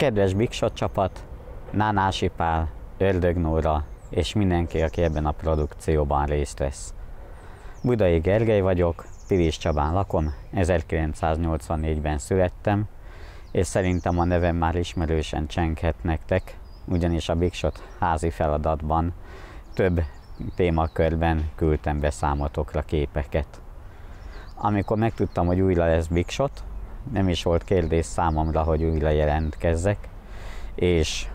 Kedves Bigshot csapat, Nánási Pál, Ördög Nóra és mindenki, aki ebben a produkcióban részt vesz. Budai Gergely vagyok, Pilis Csabán lakom, 1984-ben születtem, és szerintem a nevem már ismerősen csenghet nektek, ugyanis a Bigshot házi feladatban több témakörben küldtem be számotokra képeket. Amikor megtudtam, hogy újra lesz Bigshot, nem is volt kérdés számomra, hogy újra jelentkezzek, és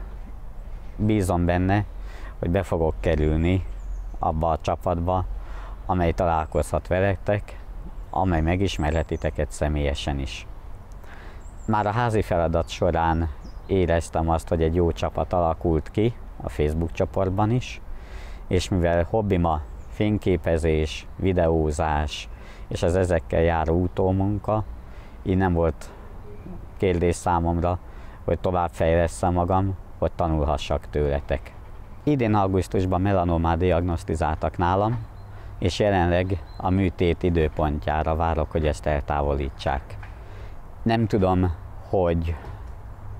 bízom benne, hogy be fogok kerülni abba a csapatba, amely találkozhat veletek, amely megismerhetiteket személyesen is. Már a házi feladat során éreztem azt, hogy egy jó csapat alakult ki a Facebook csoportban is, és mivel hobbim a fényképezés, videózás és az ezekkel járó utómunka, így nem volt kérdés számomra, hogy tovább fejleszem magam, hogy tanulhassak tőletek. Idén augusztusban melanomát diagnosztizáltak nálam, és jelenleg a műtét időpontjára várok, hogy ezt eltávolítsák. Nem tudom, hogy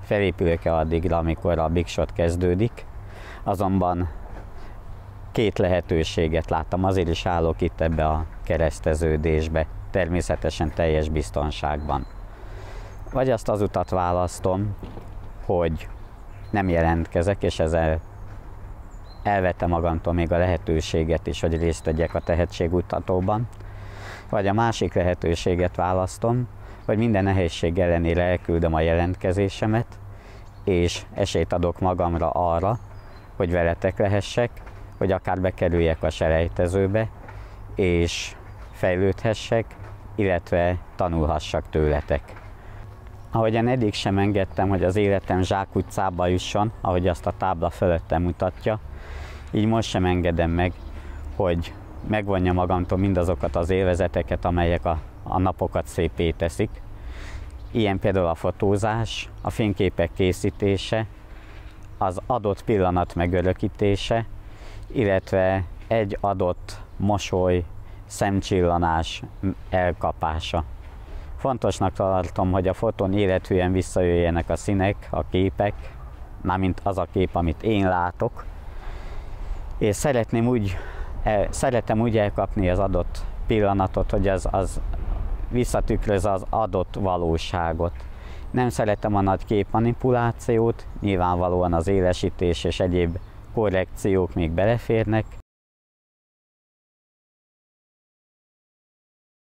felépülök-e addigra, amikor a Big Shot kezdődik, azonban két lehetőséget láttam, azért is állok itt ebbe a kereszteződésbe, természetesen teljes biztonságban. Vagy azt az utat választom, hogy nem jelentkezek, és ezzel elvettem magamtól még a lehetőséget is, hogy részt vegyek a tehetségutatóban, vagy a másik lehetőséget választom, hogy minden nehézség ellenére elküldöm a jelentkezésemet, és esélyt adok magamra arra, hogy veletek lehessek, hogy akár bekerüljek a selejtezőbe, és fejlődhessek, illetve tanulhassak tőletek. Ahogyan eddig sem engedtem, hogy az életem zsákutcába jusson, ahogy azt a tábla fölöttem mutatja, így most sem engedem meg, hogy megvonja magamtól mindazokat az élvezeteket, amelyek a, a napokat szépé teszik. Ilyen például a fotózás, a fényképek készítése, az adott pillanat megörökítése, illetve egy adott mosoly, szemcsillanás elkapása. Fontosnak tartom, hogy a fotón élethűen visszajöjjenek a színek, a képek, mármint az a kép, amit én látok, és szeretném úgy, el, szeretem úgy elkapni az adott pillanatot, hogy az, az visszatükröz az adott valóságot. Nem szeretem a nagy képmanipulációt, nyilvánvalóan az élesítés és egyéb korrekciók még beleférnek,